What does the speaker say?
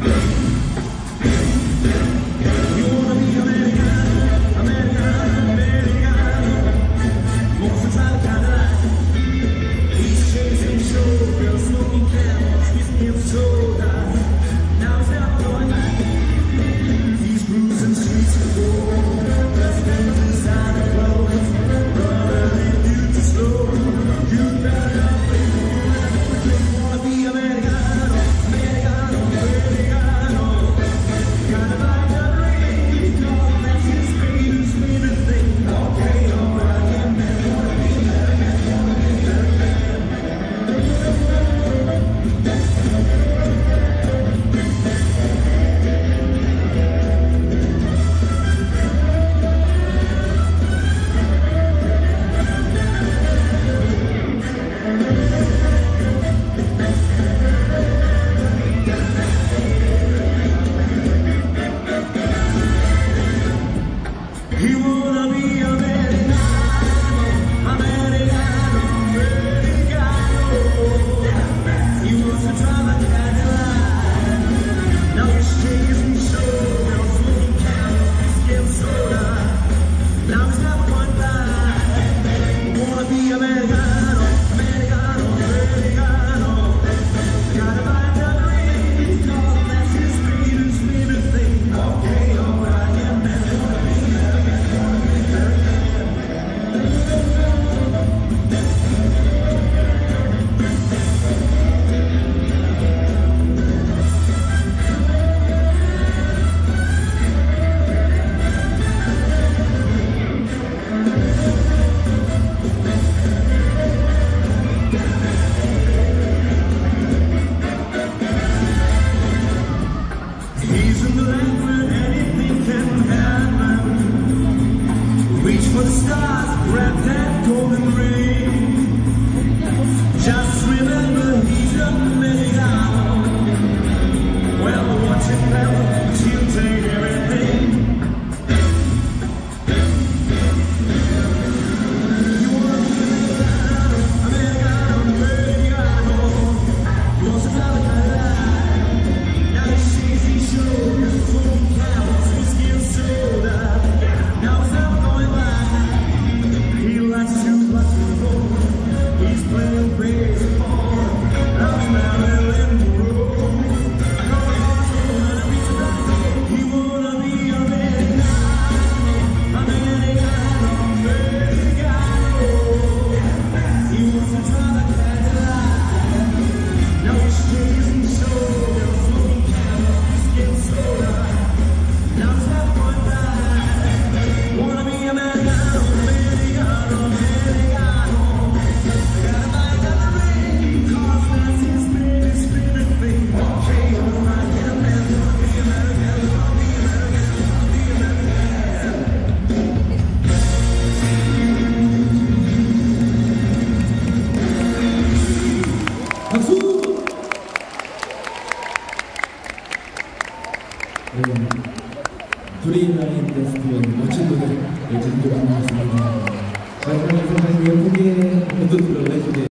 Yeah. for the stars, grab that golden ring. Just remember he's a mega. 브레인라인 댄스팀의 멋진 노래 열심히 만나봤습니다. 자, 그러면 선생님의 후기에 어떤 노래를 해주세요?